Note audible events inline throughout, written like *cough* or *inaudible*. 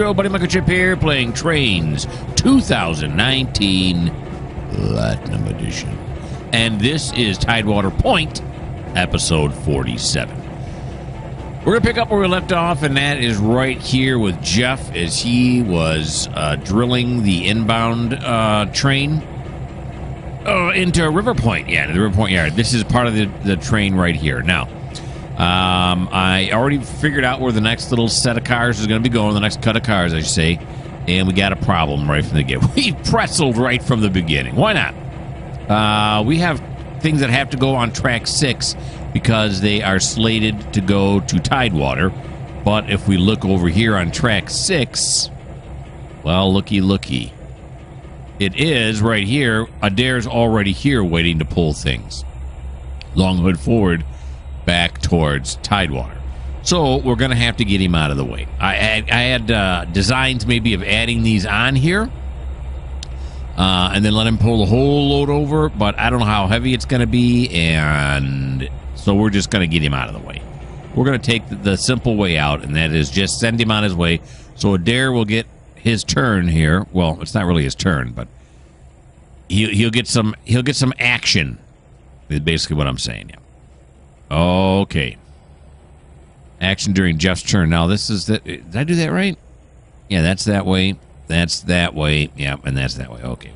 old buddy Mikerowchip here playing Trainz 2019 Platinum Edition. And this is Tidewater Point, episode 47. We're going to pick up where we left off, and that is right here with Geoff as he was uh, drilling the inbound uh, train uh, into River Point. Yeah, the River Point Yard. This is part of the, the train right here. Now, um, I already figured out where the next little set of cars is going to be going, the next cut of cars, I should say. And we got a problem right from the get. *laughs* We pretzeled right from the beginning. Why not? Uh, we have things that have to go on track six because they are slated to go to Tidewater. But if we look over here on track six, well, looky, looky. It is right here. Adair's already here waiting to pull things. Longhood forward back towards Tidewater. So we're going to have to get him out of the way. I had, I had uh, designs maybe of adding these on here uh, and then let him pull the whole load over, but I don't know how heavy it's going to be, and so we're just going to get him out of the way. We're going to take the, the simple way out, and that is just send him on his way. So Adair will get his turn here. Well, it's not really his turn, but he, he'll get some he'll get some action. Is basically what I'm saying. Yeah. Okay. Action during Geoff's turn. Now this is that. Did I do that right? Yeah, that's that way. That's that way. Yeah, and that's that way. Okay.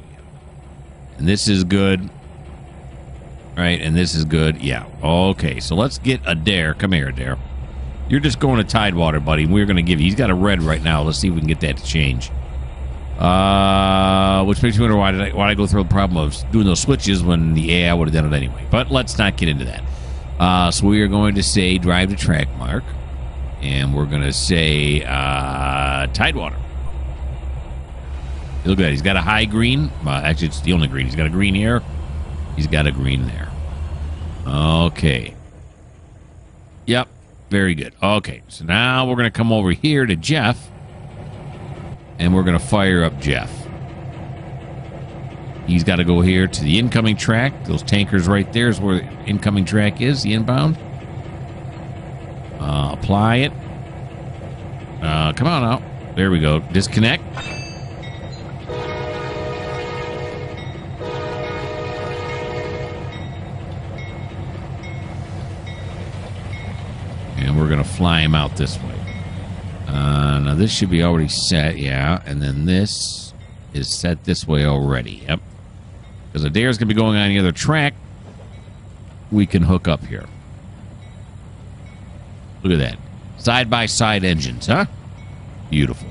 And this is good. Right, and this is good. Yeah. Okay, so let's get Adair. Come here, Adair. You're just going to Tidewater, buddy. We're going to give you. He's got a red right now. Let's see if we can get that to change. Uh, which makes me wonder why did I, why did I go through the problem of doing those switches when the AI would have done it anyway. But let's not get into that. Uh, so we are going to say drive to track mark, and we're going to say uh, Tidewater. Look at that. He's got a high green. Well, actually, it's the only green. He's got a green here. He's got a green there. Okay. Yep. Very good. Okay. So now we're going to come over here to Geoff, and we're going to fire up Geoff. He's got to go here to the incoming track. Those tankers right there is where the incoming track is, the inbound. Uh, apply it. Uh, come on out. There we go. Disconnect. And we're going to fly him out this way. Uh, now, this should be already set, yeah. And then this is set this way already. Yep. Because Adair's going to be going on the other track. We can hook up here. Look at that. Side by side engines, huh? Beautiful.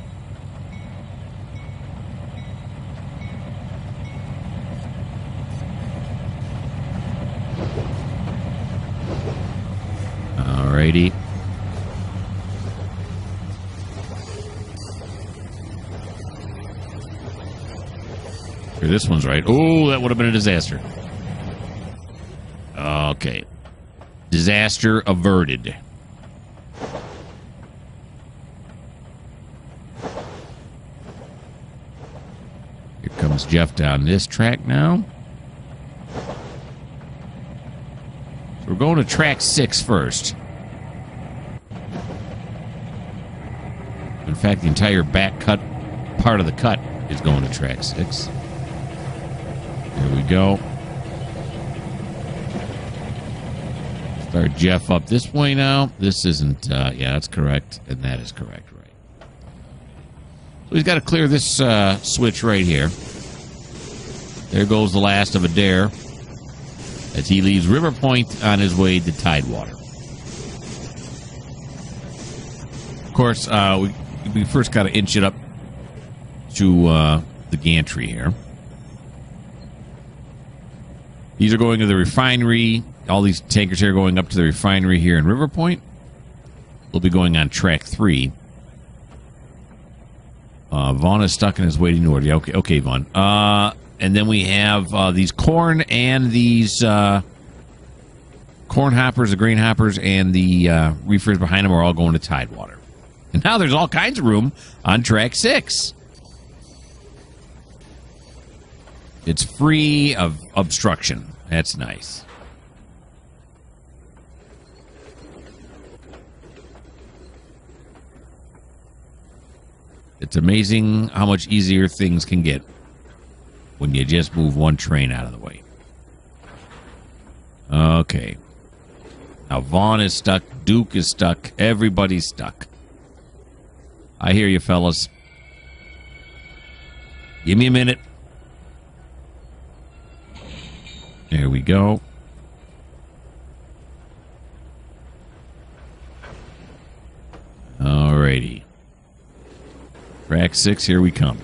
Alrighty. This one's right. Oh, that would have been a disaster. Okay. Disaster averted. Here comes Geoff down this track now. So we're going to track six first. In fact, the entire back cut part of the cut is going to track six. Here we go. Start Geoff up this way now. This isn't, uh, yeah, that's correct. And that is correct, right. So he's got to clear this uh, switch right here. There goes the last of Adair as he leaves River Point on his way to Tidewater. Of course, uh, we, we first got to inch it up to uh, the gantry here. These are going to the refinery. All these tankers here are going up to the refinery here in River Point. We'll be going on track three. Uh, Vaughn is stuck in his waiting order. Yeah, okay, okay, Vaughn. Uh, and then we have uh, these corn and these uh, corn hoppers, the grain hoppers, and the uh, reefers behind them are all going to Tidewater. And now there's all kinds of room on track six. It's free of obstruction. That's nice. It's amazing how much easier things can get when you just move one train out of the way. Okay. Now Vaughn is stuck. Duke is stuck. Everybody's stuck. I hear you, fellas. Give me a minute. There we go. Alrighty. Rack six, here we come.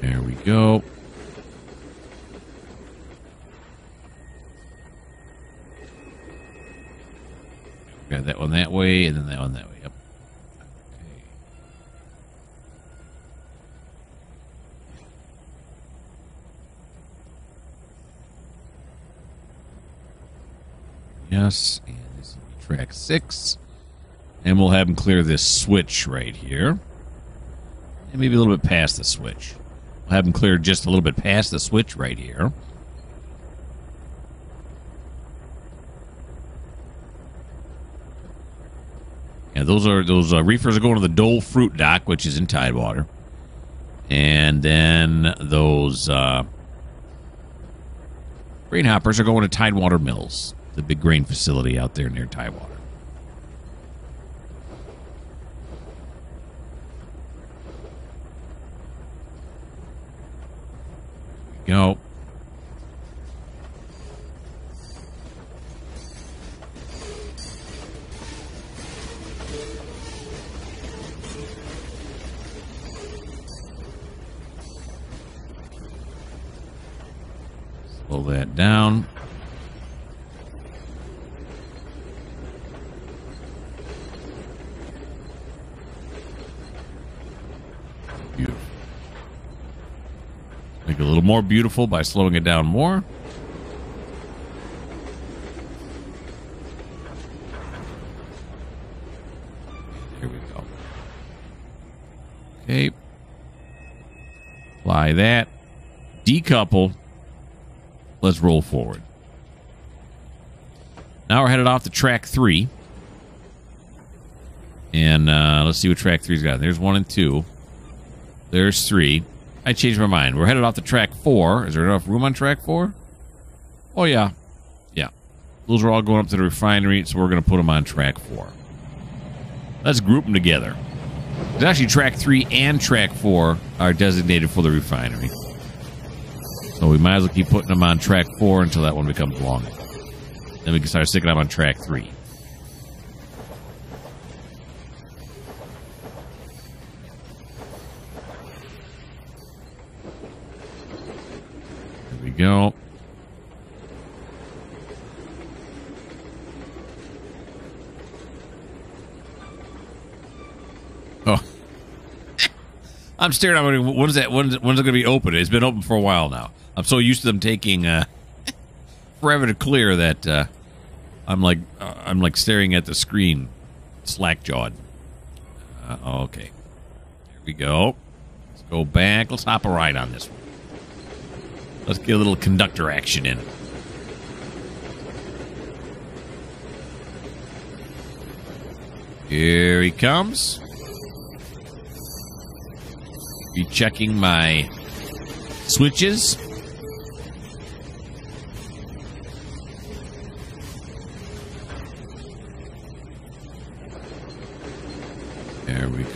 There we go. Got that one that way, and then that one that way. Yep. Okay. Yes, and this will be track six. And we'll have them clear this switch right here. And maybe a little bit past the switch. We'll have them cleared just a little bit past the switch right here. Yeah, those are those uh, reefers are going to the Dole Fruit Dock, which is in Tidewater, and then those uh, grain hoppers are going to Tidewater Mills, the big grain facility out there near Tidewater. Go. Slow that down. Beautiful. Make it a little more beautiful by slowing it down more. Here we go. Okay. Apply that. Decouple. Let's roll forward. Now we're headed off to track three. And uh, let's see what track three's got. There's one and two. There's three. I changed my mind. We're headed off to track four. Is there enough room on track four? Oh, yeah. Yeah. Those are all going up to the refinery, so we're going to put them on track four. Let's group them together. There's actually track three and track four are designated for the refinery. So we might as well keep putting them on track four until that one becomes long. Then we can start sticking them on track three. There we go. Oh. I'm staring at it. When is that? When is it, going to be open? It's been open for a while now. I'm so used to them taking uh, *laughs* forever to clear that uh, I'm like uh, I'm like staring at the screen, slack jawed. Uh, okay, here we go. Let's go back. Let's hop a ride on this one. Let's get a little conductor action in. Here he comes. Be checking my switches. There we go.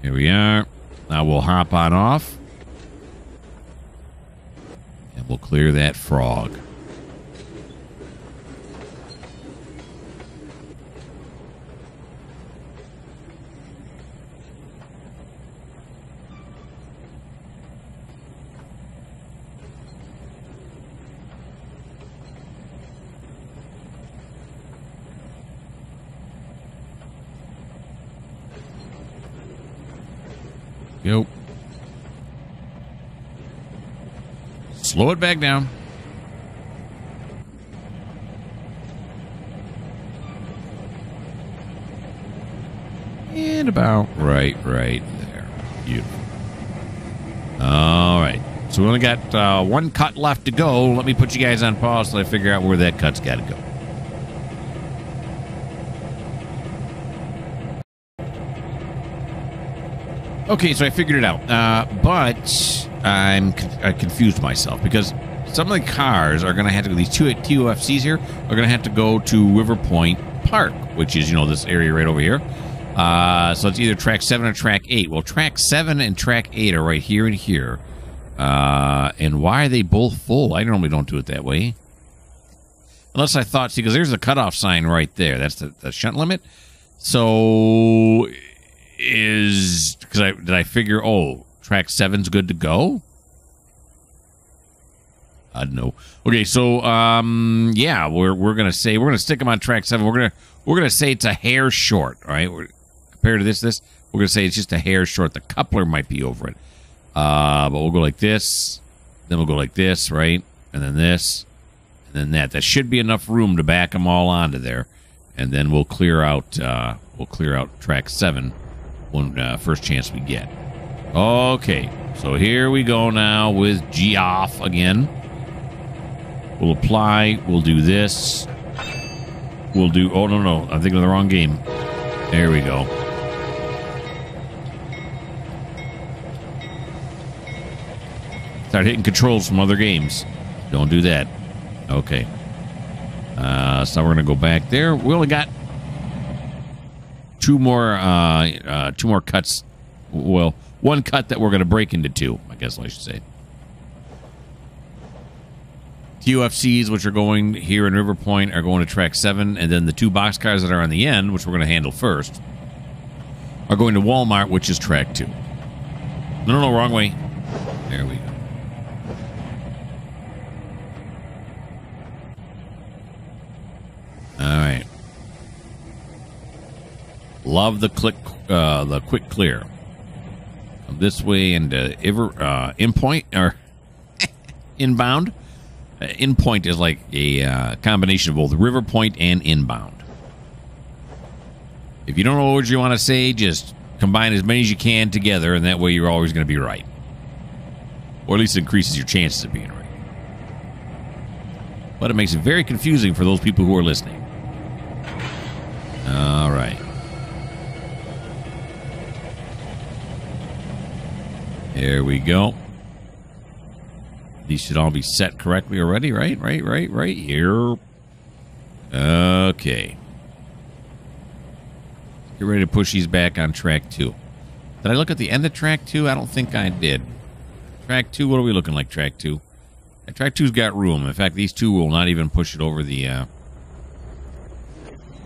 Here we are. Now we'll hop on off. We'll clear that frog. Slow it back down. And about right, right there. Beautiful. All right. So we only got uh, one cut left to go. Let me put you guys on pause so I figure out where that cut's got to go. Okay, so I figured it out. Uh, but I'm I confused myself because some of the cars are going to have to go. These two TOFCs here are going to have to go to River Point Park, which is you know this area right over here. Uh, so it's either track seven or track eight. Well, track seven and track eight are right here and here. Uh, and why are they both full? I normally don't do it that way. Unless I thought, see, because there's the cutoff sign right there. That's the, the shunt limit. So is because I did I figure oh track seven's good to go. I don't know. Okay, so um, yeah, we're we're gonna say we're gonna stick them on track seven. We're gonna we're gonna say it's a hair short. Right, compared to this this, we're gonna say it's just a hair short. The coupler might be over it, uh, but we'll go like this. Then we'll go like this, right, and then this, and then that. That should be enough room to back them all onto there, and then we'll clear out uh, we'll clear out track seven when uh, first chance we get. Okay, so here we go now with Geoff again. We'll apply. We'll do this. We'll do. Oh no no! I'm thinking of the wrong game. There we go. Start hitting controls from other games. Don't do that. Okay. Uh, so we're gonna go back there. We only got two more uh, uh, two more cuts. Well, one cut that we're going to break into two. I guess I should say. TOFCs, which are going here in River Point, are going to track seven, and then the two box cars that are on the end, which we're going to handle first, are going to Walmart, which is track two. No, no, no, wrong way. There we go. All right. Love the click, uh, the quick clear. This way and uh, ever uh, in point or *laughs* inbound. Uh, in point is like a uh, combination of both river point and inbound. If you don't know what you want to say, just combine as many as you can together, and that way you're always going to be right, or at least increases your chances of being right. But it makes it very confusing for those people who are listening. All right. There we go. These should all be set correctly already, right? Right, right, right here. Okay. Get ready to push these back on track two. Did I look at the end of track two? I don't think I did. Track two, what are we looking like, track two? track two's got room. In fact, these two will not even push it over the uh,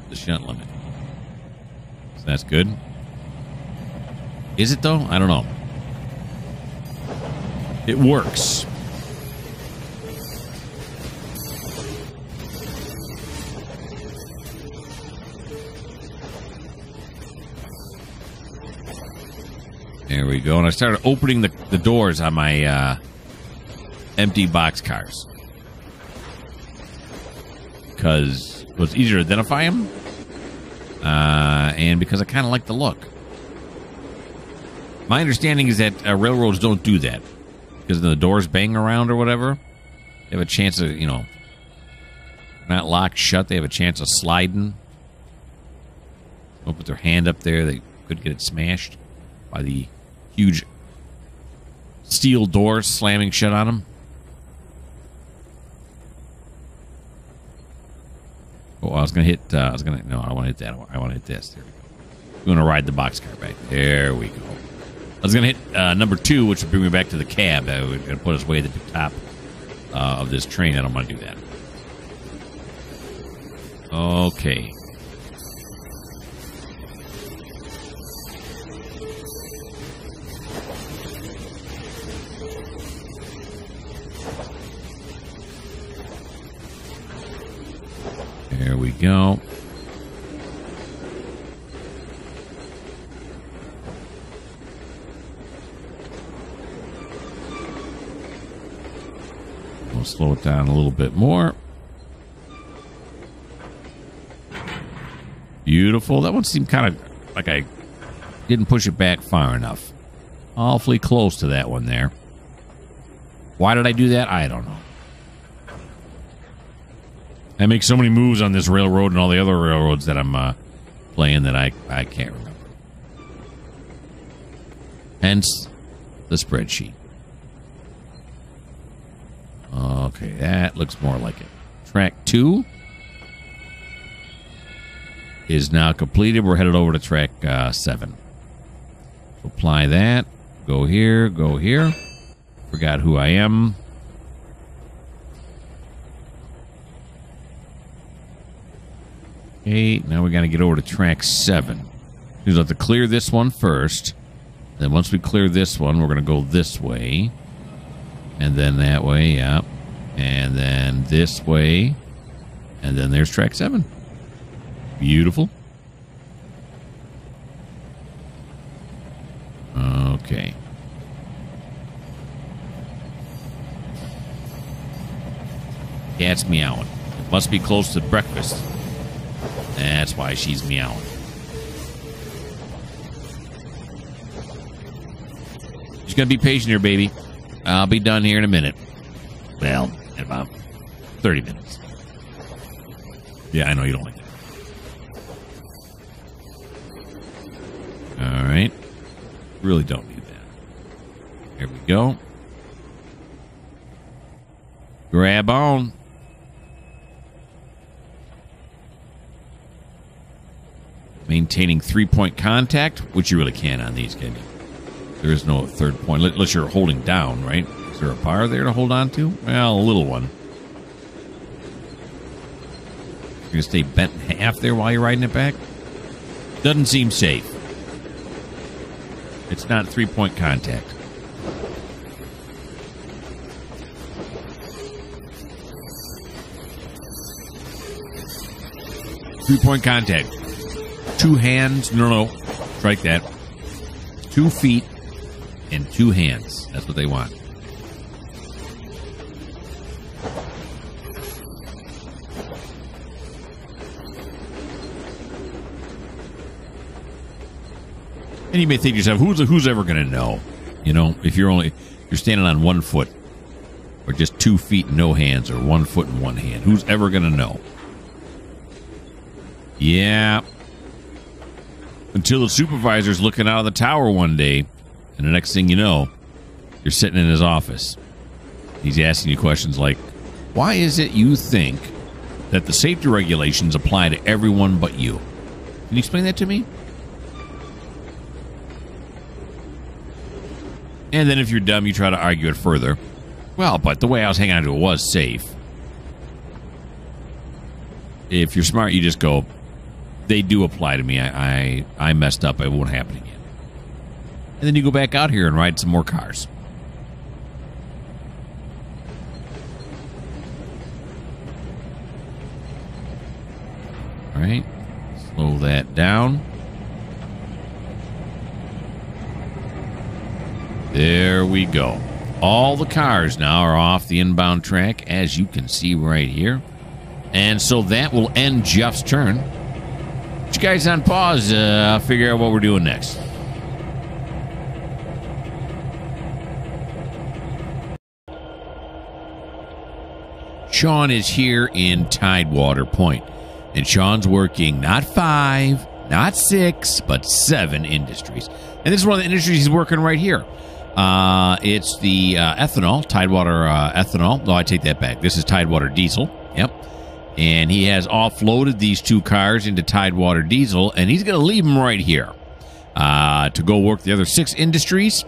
the shunt limit. So that's good. Is it though? I don't know. It works. There we go. And I started opening the, the doors on my uh, empty box cars. Because it was easier to identify them. Uh, and because I kind of like the look. My understanding is that uh, railroads don't do that because the doors bang around or whatever, they have a chance of, you know, not locked shut. They have a chance of sliding. They'll put their hand up there. They could get it smashed by the huge steel doors slamming shut on them. Oh, I was gonna hit. Uh, I was gonna. No, I want to hit that. I want to hit this. There we go. We're gonna ride the boxcar back. There we go. I was going to hit uh, number two, which would bring me back to the cab. Would put us way at the top uh, of this train. I don't want to do that. Okay. There we go. Slow it down a little bit more. Beautiful. That one seemed kind of like I didn't push it back far enough. Awfully close to that one there. Why did I do that? I don't know. I make so many moves on this railroad and all the other railroads that I'm uh, playing that I, I can't remember. Hence the spreadsheet. Okay, that looks more like it. Track two is now completed. We're headed over to track uh, seven. Apply that. Go here, go here. Forgot who I am. Okay, now we got to get over to track seven. We have to clear this one first. Then once we clear this one, we're going to go this way. And then that way, yeah. And then this way. And then there's track seven. Beautiful. Okay. Cat's meowing. It must be close to breakfast. That's why she's meowing. She's gonna be patient here, baby. I'll be done here in a minute. Well, in about 30 minutes. Yeah, I know you don't like that. All right. Really don't need that. Here we go. Grab on. Maintaining three point contact, which you really can on these, can you? There is no third point, unless you're holding down, right? Is there a bar there to hold on to? Well, a little one. You're going to stay bent in half there while you're riding it back? Doesn't seem safe. It's not three point contact. Three point contact. Two hands. No, no. Strike that. Two feet and two hands. That's what they want. And you may think to yourself, who's who's ever going to know? You know, if you're only you're standing on one foot, or just two feet no hands, or one foot and one hand, who's ever going to know? Yeah. Until the supervisor's looking out of the tower one day, and the next thing you know, you're sitting in his office. He's asking you questions like, "Why is it you think that the safety regulations apply to everyone but you?" Can you explain that to me? And then if you're dumb, you try to argue it further. Well, but the way I was hanging on to it was safe. If you're smart, you just go, they do apply to me. I, I, I messed up. It won't happen again. And then you go back out here and ride some more cars. All right. Slow that down. There we go. All the cars now are off the inbound track, as you can see right here. And so that will end Geoff's turn. Put you guys on pause. Uh, I'll figure out what we're doing next. Sean is here in Tidewater Point, and Sean's working not five, not six, but seven industries. And this is one of the industries he's working right here. Uh, it's the uh, ethanol, Tidewater uh, ethanol. No, I take that back. This is Tidewater diesel. Yep. And he has offloaded these two cars into Tidewater diesel, and he's going to leave them right here uh, to go work the other six industries.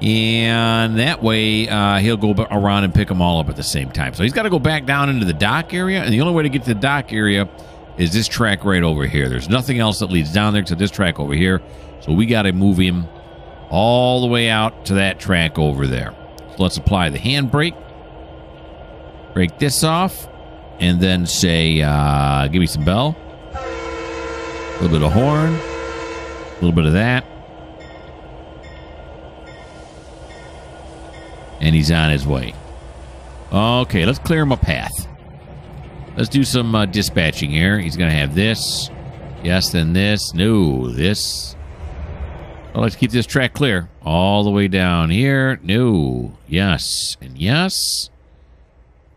And that way, uh, he'll go around and pick them all up at the same time. So he's got to go back down into the dock area, and the only way to get to the dock area is this track right over here. There's nothing else that leads down there except this track over here. So we got to move him all the way out to that track over there. So let's apply the handbrake. Break this off. And then say, uh, give me some bell. A little bit of horn. A little bit of that. And he's on his way. Okay, let's clear him a path. Let's do some uh, dispatching here. He's going to have this. Yes, then this. No, this. Let's keep this track clear. All the way down here. No. Yes. And yes.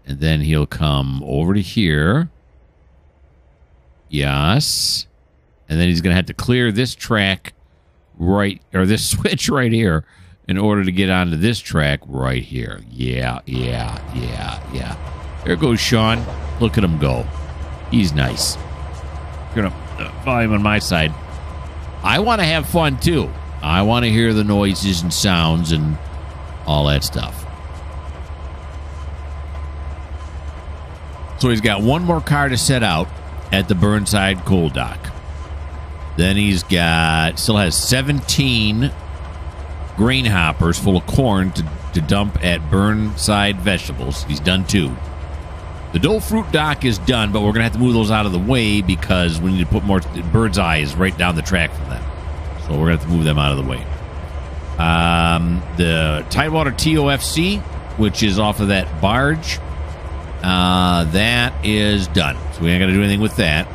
And then he'll come over to here. Yes. And then he's going to have to clear this track right, or this *laughs* switch right here in order to get onto this track right here. Yeah, yeah, yeah, yeah. There goes Sean. Look at him go. He's nice. Gonna uh, volume on my side. I want to have fun too. I want to hear the noises and sounds and all that stuff. So he's got one more car to set out at the Burnside coal dock. Then he's got still has 17 grain hoppers full of corn to, to dump at Burnside Vegetables. He's done two. The Dole Fruit dock is done, but we're going to have to move those out of the way because we need to put more. Bird's Eye is right down the track from them. So we're going to have to move them out of the way. Um, the Tidewater TOFC, which is off of that barge, uh, that is done. So we ain't got to do anything with that.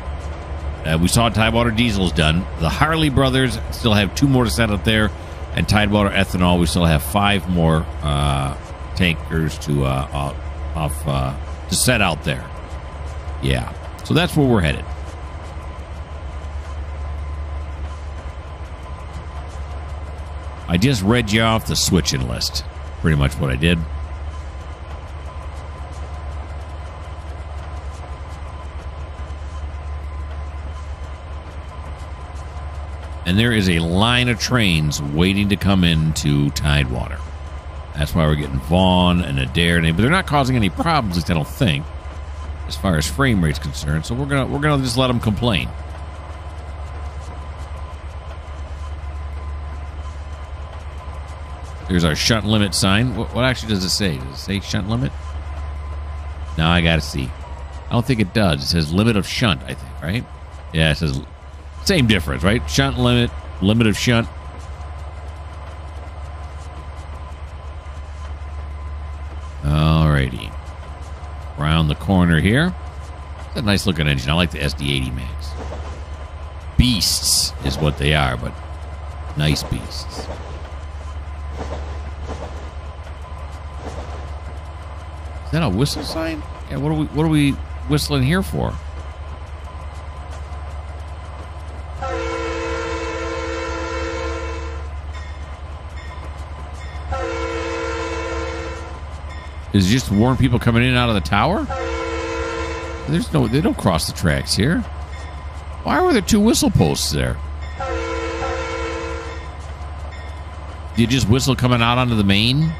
Uh, we saw Tidewater Diesel's done. The Harley Brothers still have two more to set up there. And Tidewater Ethanol, we still have five more uh, tankers to uh, off uh, to set out there. Yeah. So that's where we're headed. I just read you off the switching list. Pretty much what I did. And there is a line of trains waiting to come into Tidewater. That's why we're getting Vaughn and Adair, but they're not causing any problems. At least I don't think, as far as frame rate's concerned. So we're gonna we're gonna just let them complain. Here's our shunt limit sign. What, what, actually does it say? Does it say shunt limit? Now I gotta see. I don't think it does. It says limit of shunt. I think right. Yeah, it says same difference, right? Shunt limit, limit of shunt. Alrighty. Around the corner here. It's a nice looking engine. I like the SD80 MAC. Beasts is what they are, but nice beasts. Is that a whistle sign? Yeah, what are we what are we whistling here for? Is it just warn people coming in and out of the tower? There's no, they don't cross the tracks here. Why were there two whistle posts there? Did you just whistle coming out onto the main?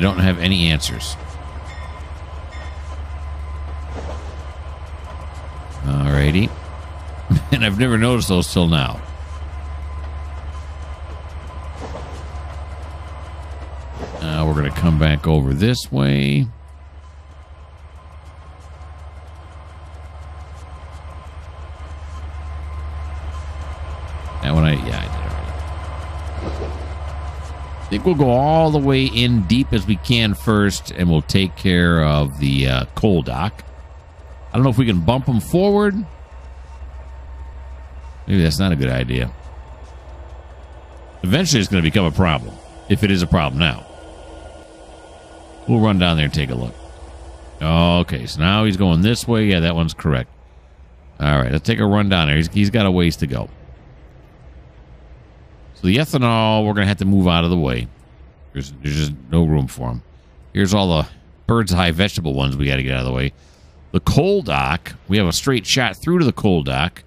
I don't have any answers. Alrighty. *laughs* and I've never noticed those till now. Uh, we're going to come back over this way. Think we'll go all the way in deep as we can first, and we'll take care of the uh, coal dock. I don't know if we can bump them forward. Maybe that's not a good idea. Eventually, it's going to become a problem, if it is a problem now. We'll run down there and take a look. Okay, so now he's going this way. Yeah, that one's correct. All right, let's take a run down there. He's, he's got a ways to go. So the ethanol, we're going to have to move out of the way. There's, there's just no room for them. Here's all the bird's eye vegetable ones we got to get out of the way. The coal dock, we have a straight shot through to the coal dock.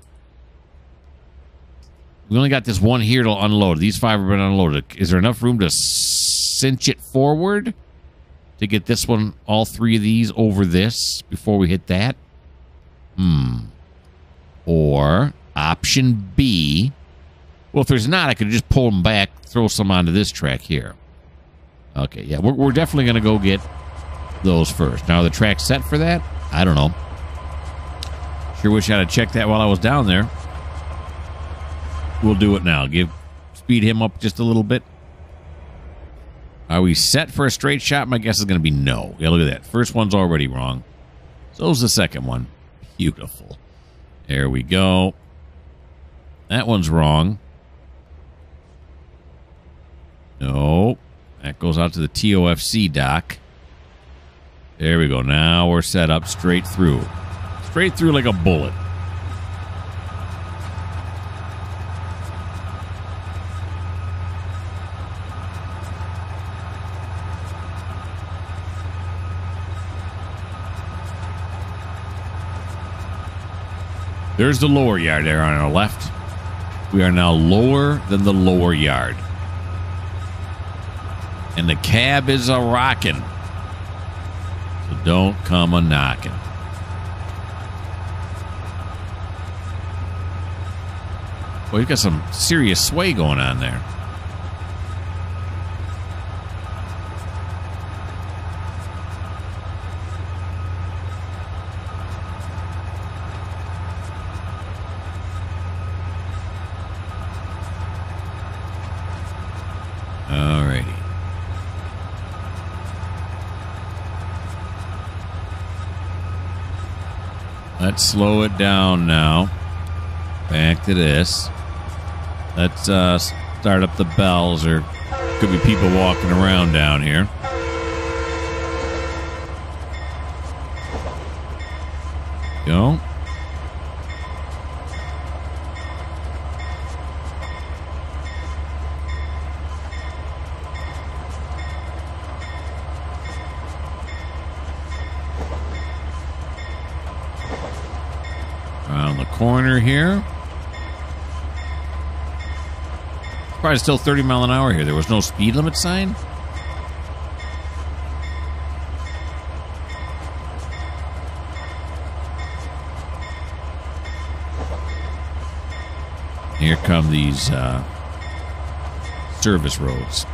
We only got this one here to unload. These five have been unloaded. Is there enough room to cinch it forward? to get this one, all three of these over this before we hit that? Hmm. Or option B. Well, if there's not, I could just pull them back, throw some onto this track here. Okay, yeah, we're, we're definitely going to go get those first. Now, the track set for that? I don't know. Sure wish I'd have checked that while I was down there. We'll do it now. Give speed him up just a little bit. Are we set for a straight shot? My guess is going to be no. Yeah, look at that. First one's already wrong. So's the second one. Beautiful. There we go. That one's wrong. No. That goes out to the TOFC dock. There we go. Now we're set up straight through. Straight through like a bullet. There's the lower yard there on our left. We are now lower than the lower yard. And the cab is a rocking. So don't come a knocking. Well, you've got some serious sway going on there. Alrighty. Let's slow it down now. Back to this. Let's uh, start up the bells, or could be people walking around down here. Go. Around the corner here. Probably still 30 mile an hour here. There was no speed limit sign. Here come these uh, service roads.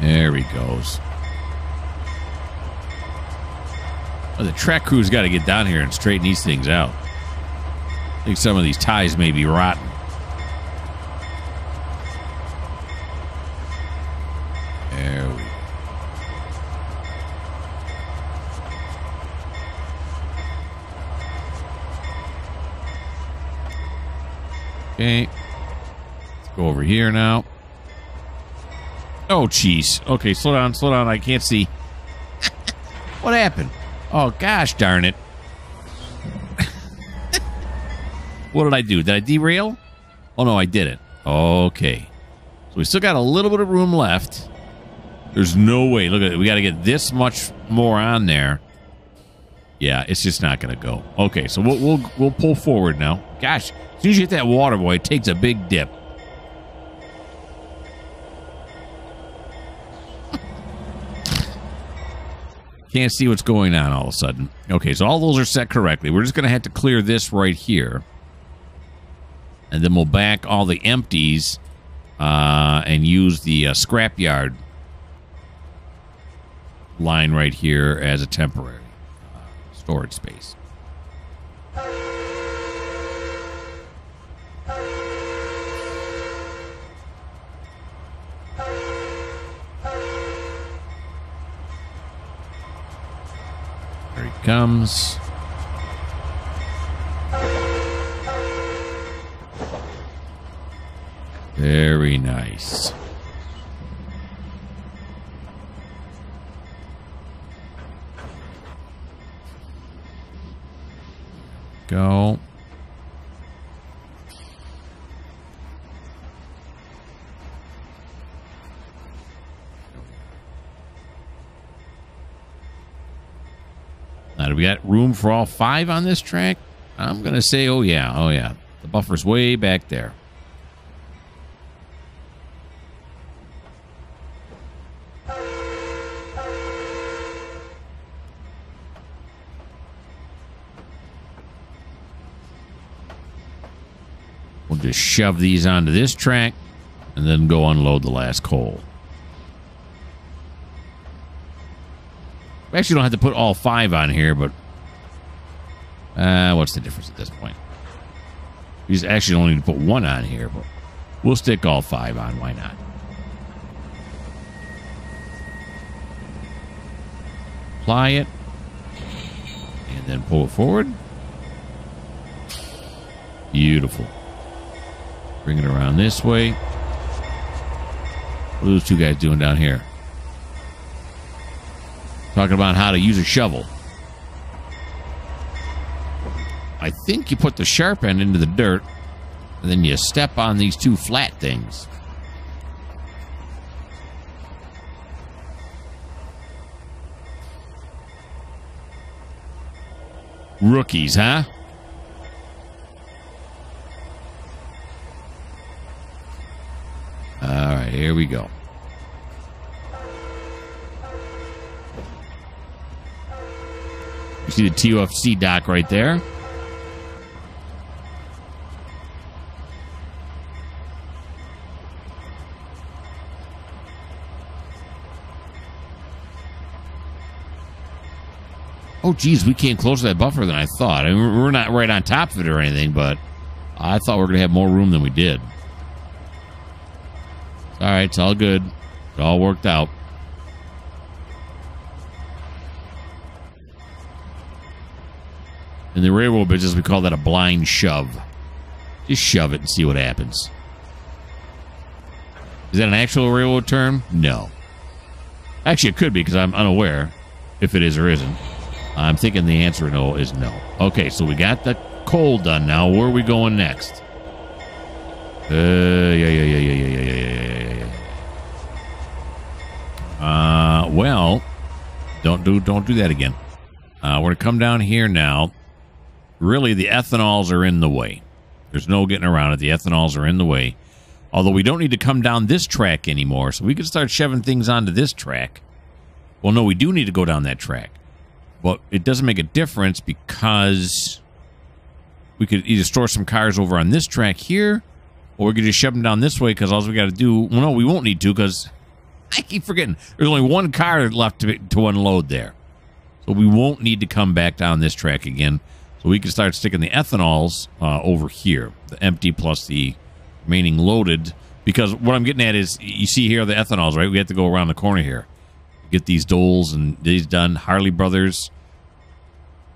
There he goes. Well, the track crew's got to get down here and straighten these things out. I think some of these ties may be rotten. There we go. Okay. Let's go over here now. Oh, jeez. Okay, slow down, slow down. I can't see. *laughs* what happened? Oh, gosh darn it. *laughs* what did I do? Did I derail? Oh, no, I didn't. Okay. So we still got a little bit of room left. There's no way. Look at it. We got to get this much more on there. Yeah, it's just not going to go. Okay, so we'll, we'll we'll pull forward now. Gosh, as soon as you hit that water, boy, it takes a big dip. Can't see what's going on all of a sudden. Okay, so all those are set correctly. We're just going to have to clear this right here. And then we'll back all the empties uh, and use the uh, scrapyard line right here as a temporary uh, storage space. Comes. Very nice. Go. room for all five on this track? I'm going to say, oh, yeah, oh, yeah. The buffer's way back there. We'll just shove these onto this track and then go unload the last coal. We actually don't have to put all five on here, but uh, what's the difference at this point? Just actually only need to put one on here, but we'll stick all five on. Why not? Apply it, and then pull it forward. Beautiful. Bring it around this way. What are those two guys doing down here? Talking about how to use a shovel. I think you put the sharp end into the dirt, and then you step on these two flat things. Rookies, huh? All right, here we go. You see the TOFC dock right there? Oh, geez, we came closer to that buffer than I thought. I mean, we're not right on top of it or anything, but I thought we were going to have more room than we did. All right, it's all good. It all worked out. In the railroad business, we call that a blind shove. Just shove it and see what happens. Is that an actual railroad term? No. Actually, it could be because I'm unaware if it is or isn't. I'm thinking the answer no is no. Okay, so we got the coal done now. Where are we going next? Uh, yeah, yeah, yeah, yeah, yeah, yeah, yeah, yeah. Uh, well, don't do don't do that again. Uh, we're gonna come down here now. Really, the ethanols are in the way. There's no getting around it. The ethanols are in the way. Although we don't need to come down this track anymore, so we can start shoving things onto this track. Well, no, we do need to go down that track. But it doesn't make a difference because we could either store some cars over on this track here, or we could just shove them down this way because all we got to do, well, no, we won't need to because *laughs* I keep forgetting there's only one car left to, to unload there. So we won't need to come back down this track again. So we can start sticking the ethanols uh, over here, the empty plus the remaining loaded. Because what I'm getting at is, you see here the ethanols, right? We have to go around the corner here get these doles and these done. Harley Brothers,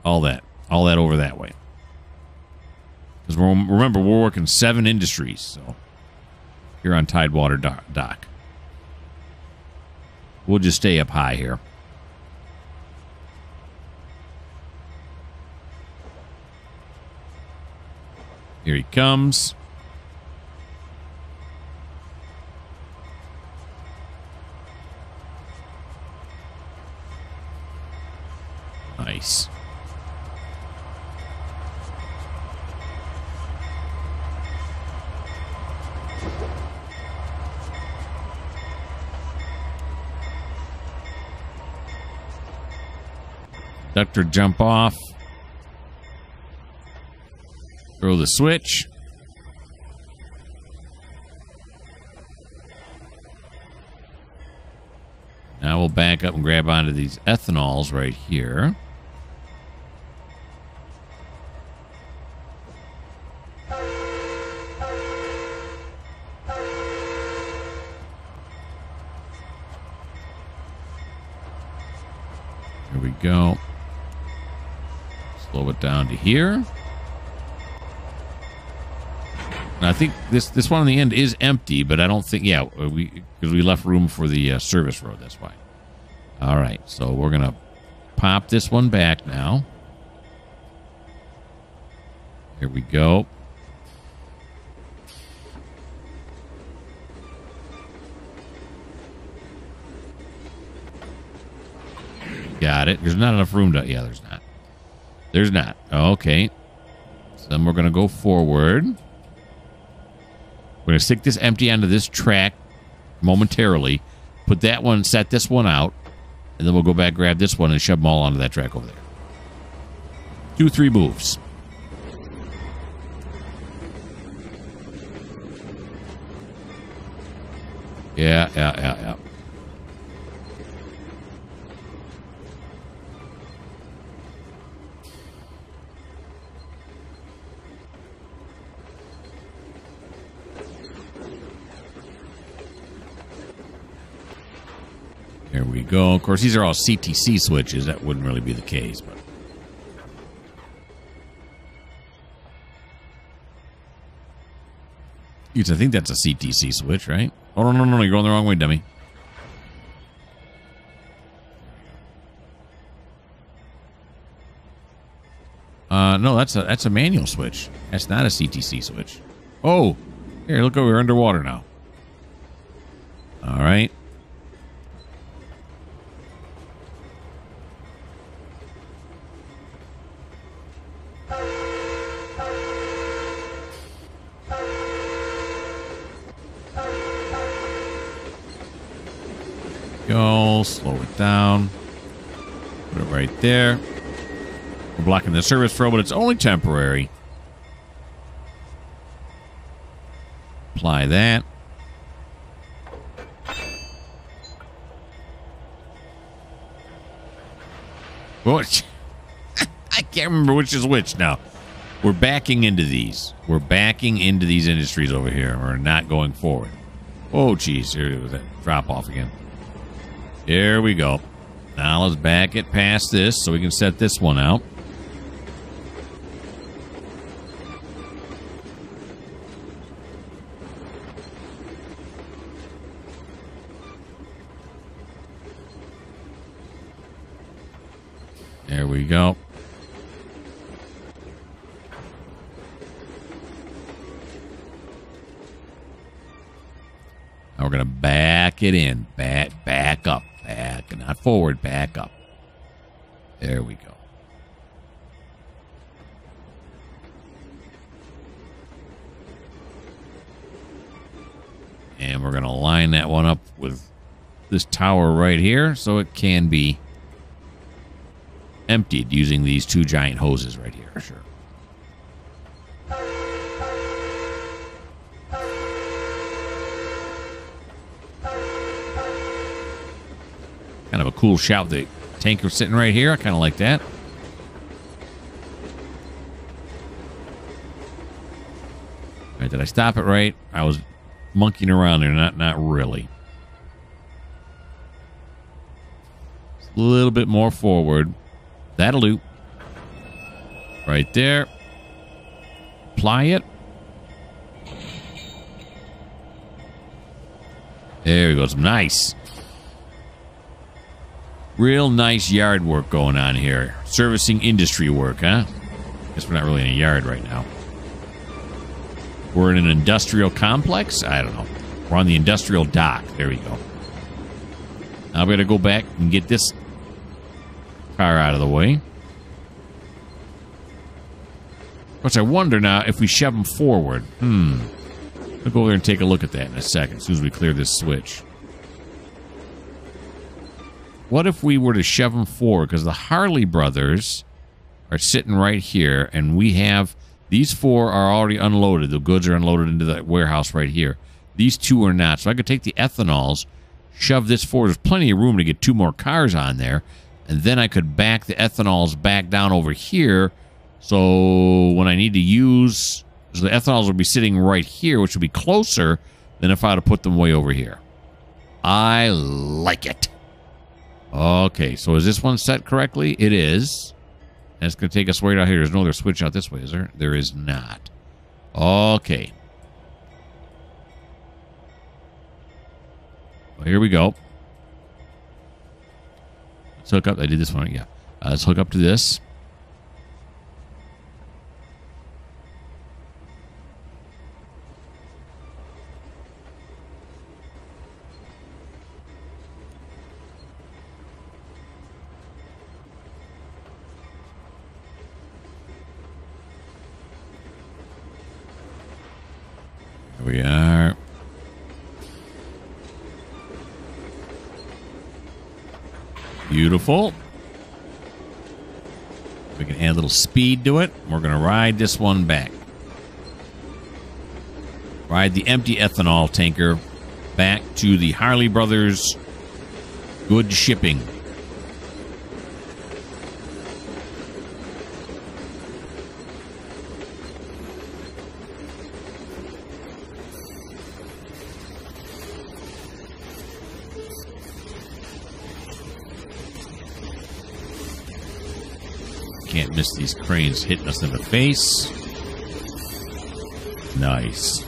all that, all that over that way. Because remember, we're working seven industries, so here on Tidewater Dock. We'll just stay up high here. Here he comes. Nice. Jump off. Throw the switch. Now we'll back up and grab onto these ethanols right here. go. Slow it down to here. And I think this this one on the end is empty, but I don't think yeah we because we left room for the uh, service road. That's why. All right, so we're gonna pop this one back now. Here we go. Got it. There's not enough room to... Yeah, there's not. There's not. Okay. So then we're going to go forward. We're going to stick this empty onto this track momentarily. Put that one, set this one out. And then we'll go back, grab this one, and shove them all onto that track over there. Two, three moves. Yeah, yeah, yeah, yeah. We go. Of course, these are all CTC switches. That wouldn't really be the case, but. I think that's a CTC switch, right? Oh, no, no, no, no. You're going the wrong way, dummy. Uh, no, that's a that's a manual switch. That's not a CTC switch. Oh, here, look over. We're underwater now. All right. Go, slow it down. Put it right there. We're blocking the service flow, but it's only temporary. Apply that. What? *laughs* I can't remember which is which now. We're backing into these. We're backing into these industries over here. We're not going forward. Oh, geez. Here was drop off again. Here we go. Now let's back it past this so we can set this one out. There we go. Now we're going to back it in. Back, forward, back up. There we go. And we're going to line that one up with this tower right here so it can be emptied using these two giant hoses right here. Sure. Kind of a cool shout. The tanker sitting right here. I kind of like that. All right, did I stop it right? I was monkeying around there. Not, not really. a little bit more forward. That'll do. Right there. Apply it. There we go. Nice. Real nice yard work going on here. Servicing industry work, huh? Guess we're not really in a yard right now. We're in an industrial complex? I don't know. We're on the industrial dock. There we go. Now we got to go back and get this car out of the way. Of course, I wonder now if we shove them forward. Hmm. I'll go over there and take a look at that in a second, as soon as we clear this switch. What if we were to shove them forward? Because the Harley brothers are sitting right here, and we have these four are already unloaded. The goods are unloaded into the warehouse right here. These two are not. So I could take the ethanols, shove this forward. There's plenty of room to get two more cars on there. And then I could back the ethanols back down over here. So when I need to use, so the ethanols would be sitting right here, which would be closer than if I had to put them way over here. I like it. Okay, so is this one set correctly? It is. And it's going to take us right out here. There's no other switch out this way, is there? There is not. Okay. Well, here we go. Let's hook up. I did this one. Yeah. Uh, let's hook up to this. We are. Beautiful. We can add a little speed to it. We're going to ride this one back. Ride the empty ethanol tanker back to the Harley Brothers good shipping. Can't miss these cranes hitting us in the face. Nice.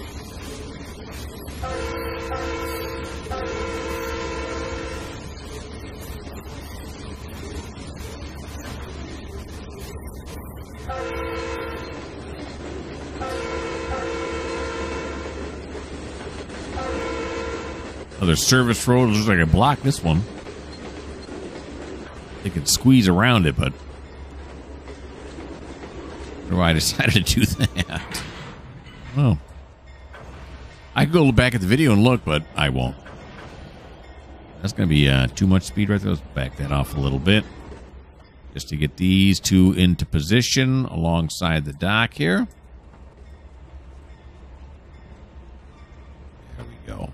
Another service road looks like a block this one. They could squeeze around it, but why I decided to do that. Oh. I could go back at the video and look, but I won't. That's going to be uh, too much speed right there. Let's back that off a little bit. Just to get these two into position alongside the dock here. There we go.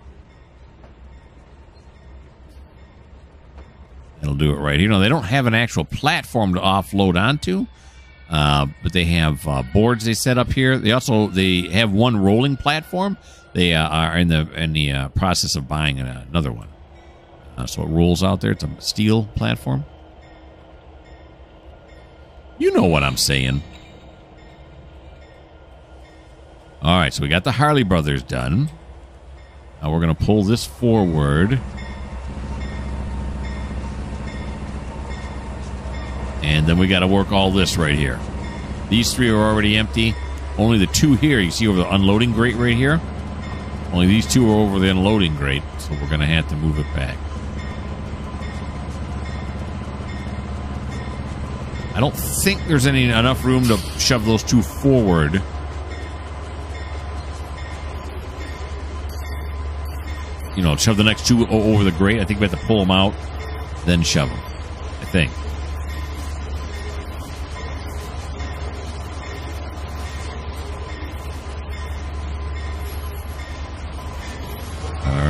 That'll do it right here. You know, they don't have an actual platform to offload onto. Uh, but they have uh, boards they set up here. They also they have one rolling platform. They uh, are in the in the uh, process of buying another one. Uh, so it rolls out there. It's a steel platform. You know what I'm saying. All right, so we got the Harley Brothers done. Now we're going to pull this forward. And then we got to work all this right here. These three are already empty. Only the two here, you see over the unloading grate right here. Only these two are over the unloading grate, so we're going to have to move it back. I don't think there's any enough room to shove those two forward. You know, shove the next two over the grate. I think we have to pull them out, then shove them. I think.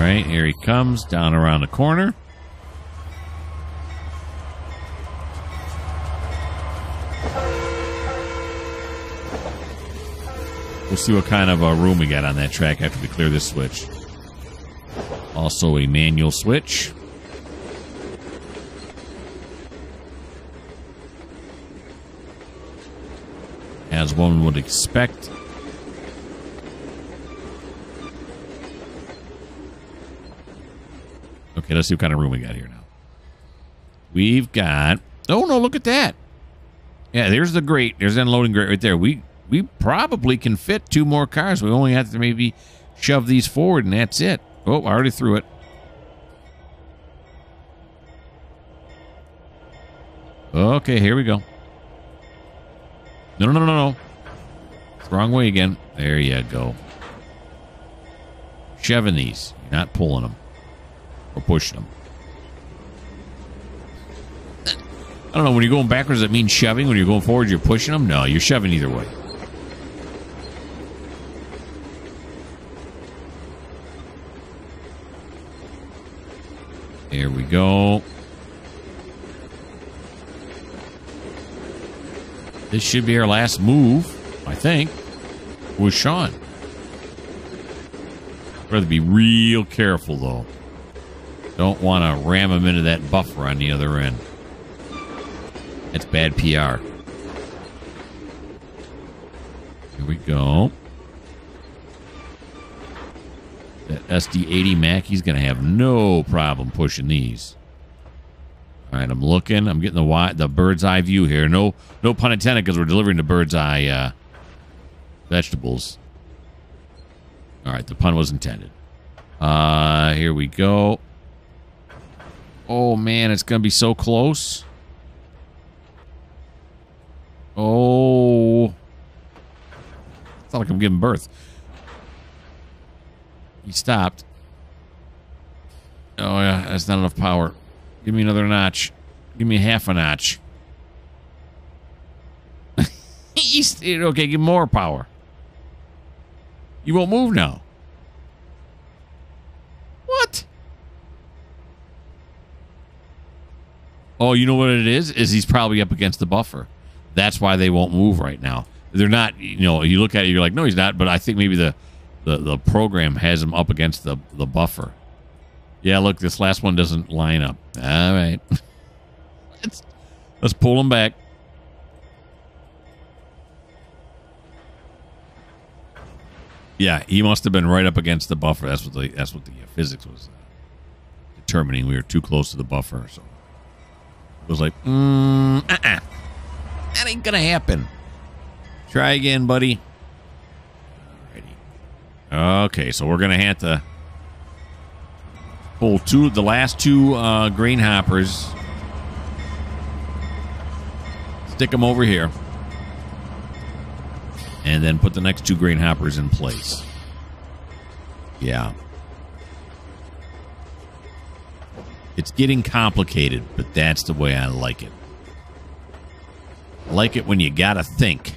Right, here he comes down around the corner. We'll see what kind of uh, room we got on that track after we clear this switch. Also a manual switch. As one would expect, Okay, let's see what kind of room we got here now. We've got. Oh no! Look at that. Yeah, there's the grate. There's the unloading grate right there. We we probably can fit two more cars. We only have to maybe shove these forward, and that's it. Oh, I already threw it. Okay, here we go. No, no, no, no, no. Wrong way again. There you go. Shoving these. You're not pulling them or pushing them. I don't know. When you're going backwards, that mean shoving? When you're going forward, you're pushing them? No, you're shoving either way. There we go. This should be our last move, I think, with Sean. Rather be real careful, though. Don't want to ram them into that buffer on the other end. That's bad PR. Here we go. That SD80 MAC, he's going to have no problem pushing these. All right, I'm looking. I'm getting the wide, the bird's eye view here. No, no pun intended, because we're delivering the bird's eye uh, vegetables. All right, the pun was intended. Uh, here we go. Oh, man, it's going to be so close. Oh. It's not like I'm giving birth. He stopped. Oh, yeah, that's not enough power. Give me another notch. Give me half a notch. *laughs* Okay, give more power. You won't move now. Oh, you know what it is? Is he's probably up against the buffer. That's why they won't move right now. They're not. You know, you look at it, you're like, no, he's not. But I think maybe the the, the program has him up against the the buffer. Yeah, look, this last one doesn't line up. All right, *laughs* let's let's pull him back. Yeah, he must have been right up against the buffer. That's what the that's what the uh, physics was uh, determining. We were too close to the buffer, so was like, mm, uh-uh. that ain't gonna happen. Try again, buddy. Alrighty. Okay, so we're gonna have to pull two the last two uh, grain hoppers, stick them over here and then put the next two grain hoppers in place. Yeah. It's getting complicated, but that's the way I like it. I like it when you gotta think.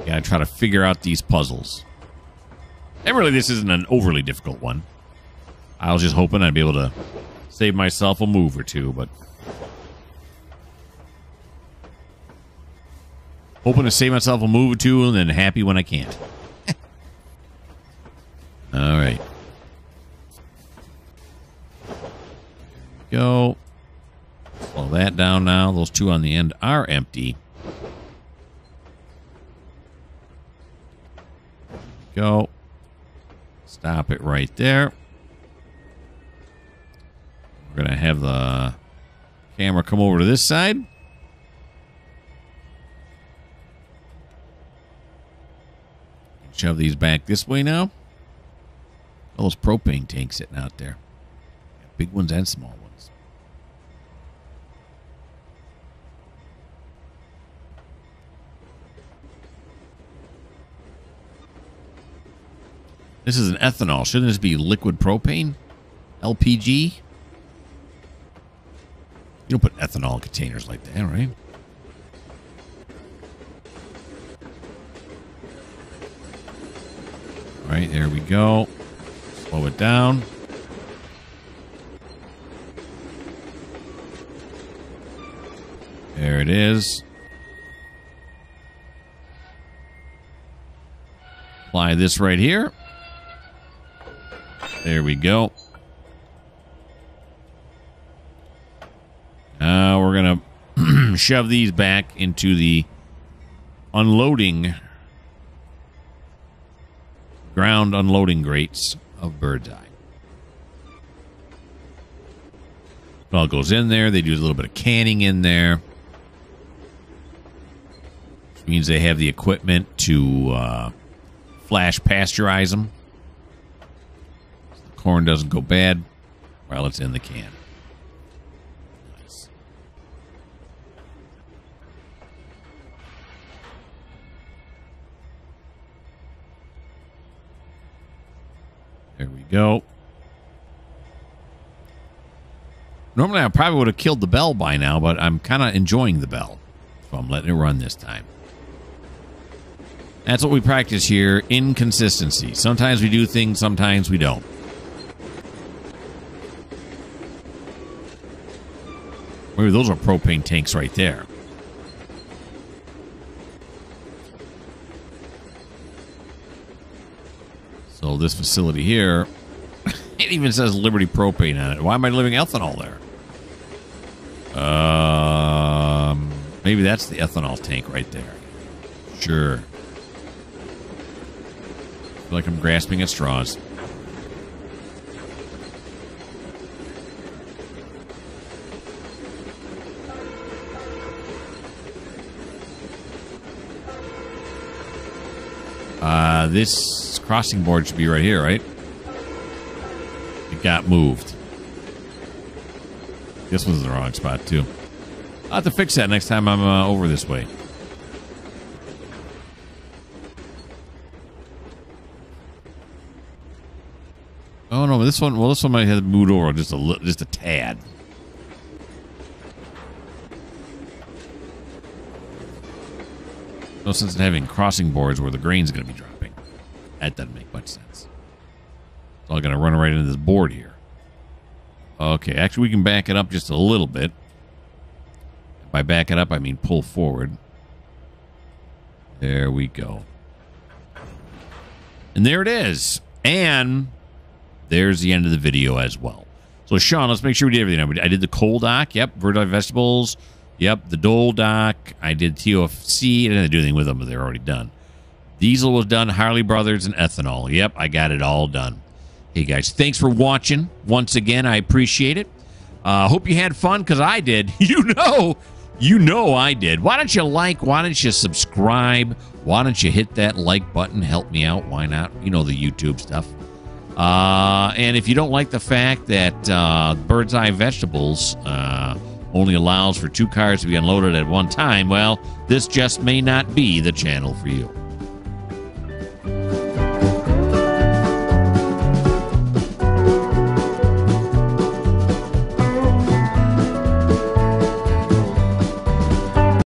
You gotta try to figure out these puzzles. And really, this isn't an overly difficult one. I was just hoping I'd be able to save myself a move or two, but Hoping to save myself a move or two and then happy when I can't. *laughs* All right. Go. Slow that down now. Those two on the end are empty. Go. Stop it right there. We're going to have the camera come over to this side. Shove these back this way now. All those propane tanks sitting out there. Big ones and small ones. This is an ethanol. Shouldn't this be liquid propane? LPG? You don't put ethanol in containers like that, right? right, there we go. Slow it down. There it is. Apply this right here. There we go. Now we're going to *clears throat* shove these back into the unloading ground unloading grates of Bird's Eye. It all goes in there. They do a little bit of canning in there. Which means they have the equipment to uh, flash pasteurize them. Corn doesn't go bad while it's in the can. There we go. Normally, I probably would have killed the bell by now, but I'm kind of enjoying the bell. So I'm letting it run this time. That's what we practice here inconsistency. Sometimes we do things, sometimes we don't. Maybe those are propane tanks right there. So this facility here, *laughs* it even says Liberty Propane on it. Why am I living ethanol there? Um, maybe that's the ethanol tank right there. Sure. like I'm grasping at straws. Uh, this crossing board should be right here, right? It got moved. This was the wrong spot, too. I'll have to fix that next time I'm uh, over this way. Oh no, this one. Well, this one might have moved over just a just a tad. No sense in having crossing boards where the grain's going to be dropping. That doesn't make much sense. It's all going to run right into this board here. Okay, actually, we can back it up just a little bit. By back it up, I mean pull forward. There we go. And there it is. And there's the end of the video as well. So, Sean, let's make sure we did everything. I did the cold dock. Yep. Verdi Vegetables. Yep. The Dole dock. I did TOFC. I didn't do anything with them, but they're already done. Diesel was done. Harley Brothers and ethanol. Yep. I got it all done. Hey, guys. Thanks for watching. Once again, I appreciate it. Uh, hope you had fun because I did. *laughs* You know, you know I did. Why don't you like? Why don't you subscribe? Why don't you hit that like button? Help me out. Why not? You know the YouTube stuff. Uh, and if you don't like the fact that uh, Bird's Eye Vegetables uh, only allows for two cars to be unloaded at one time, well, this just may not be the channel for you.